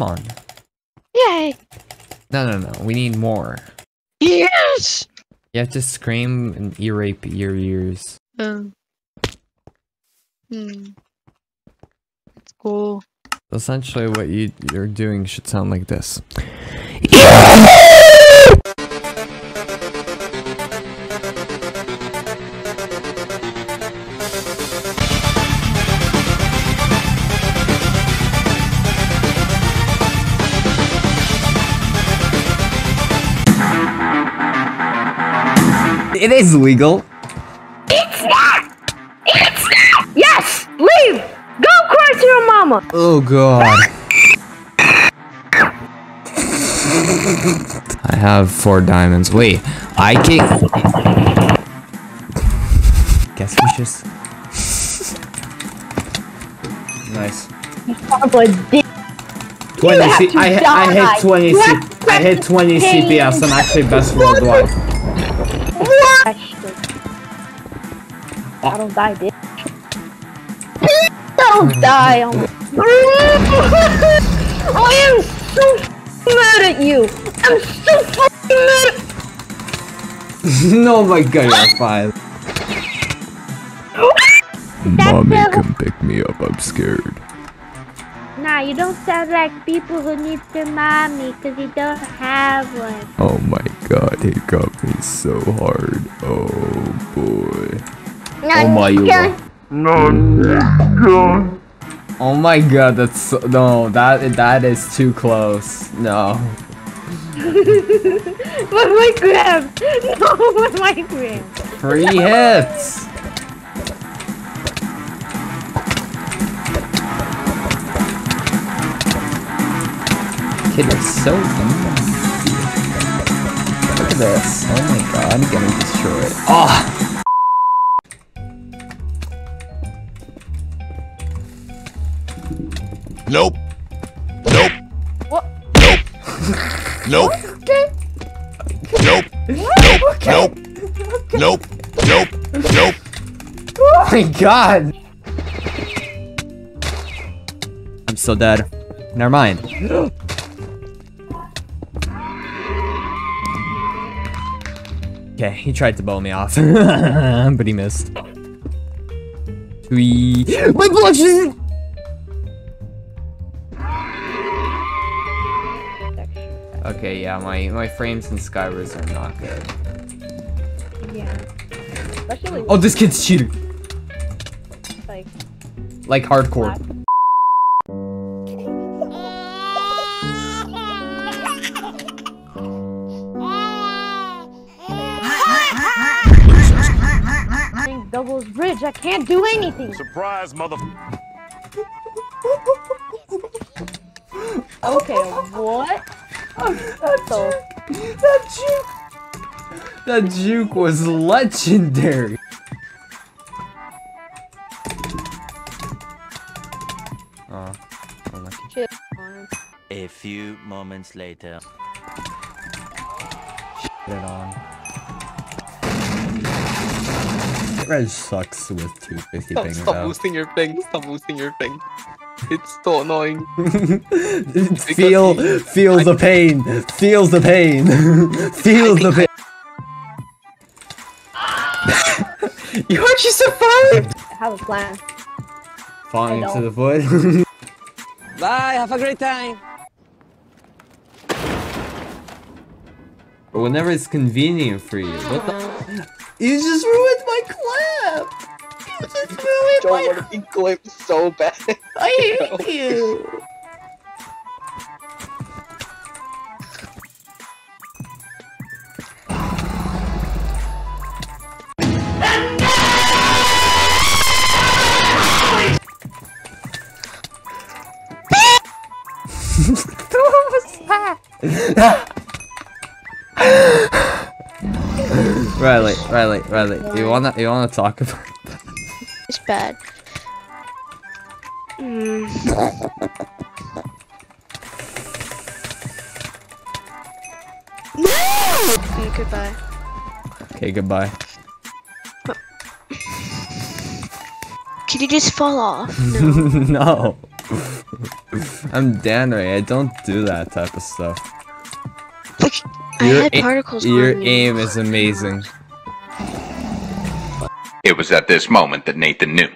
Come on. Yay! No, no, no. We need more. Yes! You have to scream and ear rape your ears. Um. Hmm. It's cool. Essentially, what you you're doing should sound like this. It is legal. It's not! It's not! Yes! Leave! Go cry to your mama! Oh god. I have four diamonds. Wait, I can. Guess we just. nice. 20 have C to I, hit- I die. hit 20 You C have to I hit 20. CPS. I'm actually best worldwide. I don't die, bitch. Don't die on I am so mad at you! I'm so fucking mad no, oh my god, you're fine. Mommy, come pick me up. I'm scared. Nah, you don't sound like people who need their mommy because you don't have one. Oh my god, he got me so hard. Oh boy. Nah, Oh my you god. Oh my god, that's so, no, that that is too close. No. What my grab? No, what my grab? Free hits. Kid is so easy. Look at this. Oh my god, I'm getting destroyed. Oh! Nope. Nope. Nope. Nope. Nope. Nope. Nope. Oh my god! I'm so dead. Never mind. okay, he tried to bow me off, but he missed. Twee. My blushes! Okay, yeah, my, my frames in Skywars are not good. Yeah. Especially Oh, this kid's cheating! like Like hardcore. doubles bridge. I can't do anything. Surprise, mother. Okay, what? So That juke! That juke was legendary! Oh, unlucky. A few moments later. Get it on. Reg sucks with 250 Stop, ping stop though. boosting your ping. Stop boosting your ping. It's so annoying. feel, he- feel the pain. Feels the pain. Feels the pain. You actually survived! I have a plan. Falling I into the void. Bye, have a great time. Or whenever it's convenient for you. What the? You just ruined my clap! You just ruined Don't my. want to be clipped so bad. I hate you! Riley, Riley, Riley, you wanna you wanna talk about It's bad. Mm. Okay, goodbye. Okay, goodbye. Can you just fall off? No. no. I'm Danrey. I don't do that type of stuff. I Your had particles Your on me. aim is amazing. It was at this moment that Nathan knew.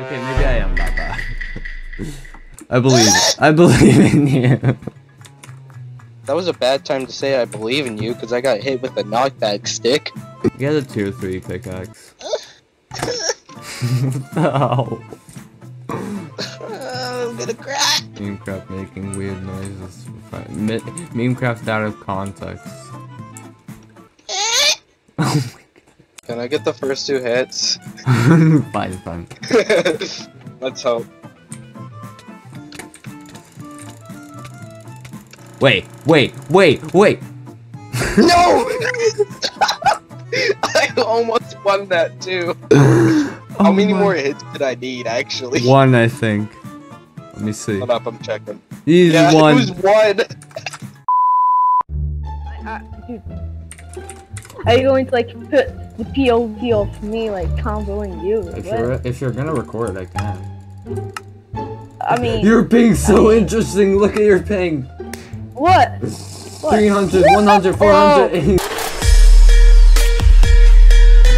Okay, maybe I am that bad. I believe. I believe in you. That was a bad time to say I believe in you because I got hit with a knockback stick. Get a tier three pickaxe. no. I'm gonna cry. Memecraft making weird noises. Me- Memecraft out of context. oh Can I get the first two hits? my fine, fine. Let's hope. Wait, wait, wait, wait. No! I almost won that too. How Oh many my- more hits did I need actually? One, I think. Let me see. Hold up, I'm checking. He's Yeah, one. it was one. Uh, dude. Are you going to like put the POV of me like comboing you? If what? you're if you're gonna record, I can. I mean, You're being so interesting. Look at your ping. what? 300, 100, 400.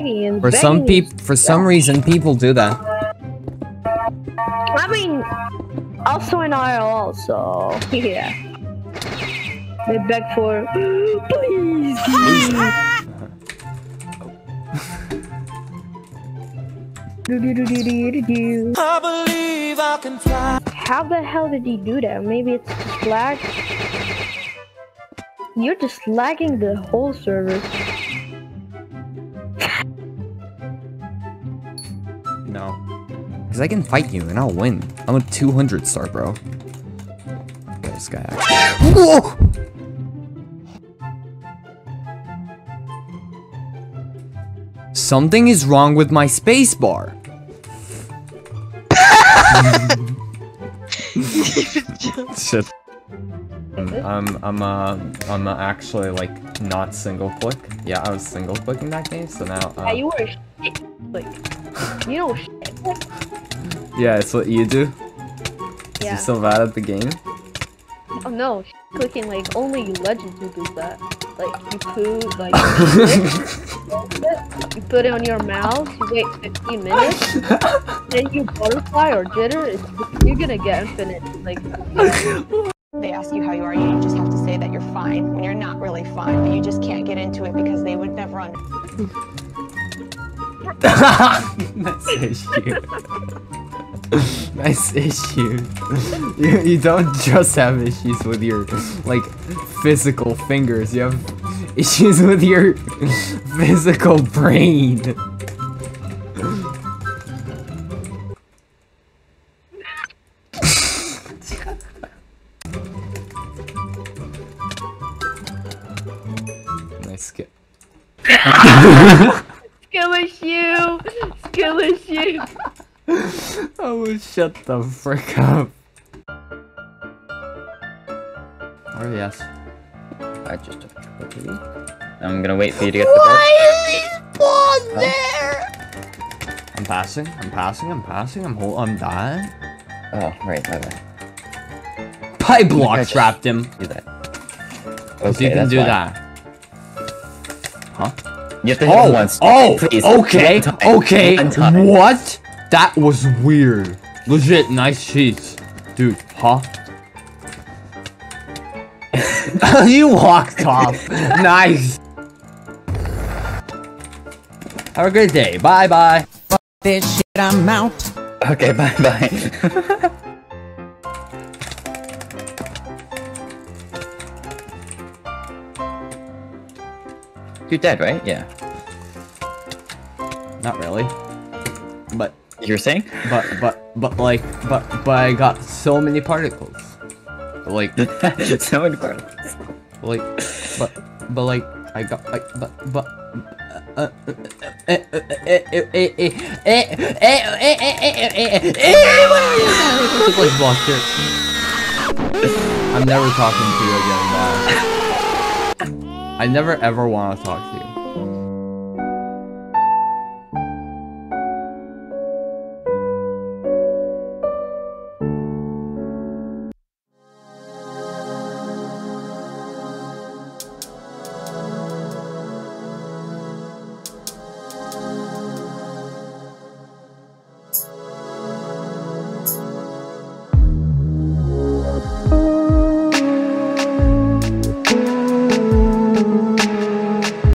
And For some people, for some reason, people do that. I mean, also in IRL, so yeah. They beg for, please, please. Do, do, do, do, do, do, do. I believe I can fly. How the hell did he do that? Maybe it's just lag. You're just lagging the whole server. Because I can fight you and I'll win. I'm a 200 star, bro. This guy. Whoa! Something is wrong with my spacebar. Shit. I'm I'm uh I'm uh, actually like not single click. Yeah, I was single clicking that game, so now uh, Yeah, you were shit. Like, you know shit. Yeah, it's what you do. Yeah. You're so bad at the game. Oh no, sh- clicking like only legends who does that. Like you poo, like you put it on your mouth, you wait 15 minutes, then you butterfly or jitter, it's, you're gonna get infinite. Like, They ask you how you are, you just have to say that you're fine when you're not really fine, but you just can't get into it because they would never understand. Nice issue. nice issue. You, you don't just have issues with your like physical fingers. You have issues with your physical brain. nice skip. skill issue! Skill issue! Oh, shut the frick up. Or yes. I just took. I'm gonna wait for you to get the bed. I'm passing, I'm passing, I'm passing, I'm hold I'm dying. Oh, right, right, right. Pipe block Okay. trapped him. Do that. so you can do fine. that. Huh? You have to hit Oh, him once. oh, Please. okay, okay. What? That was weird. Legit, nice cheats. Dude, huh? you walked off. nice. Have a great day. Bye bye. This shit, I'm out. Okay, bye bye. You're dead, right? Yeah. Not really. But you're saying? But but but like but but I got so many particles. Like so many particles. Like but but like I got like but but like blocked it. I'm never talking to you again, guys. I never ever want to talk to you.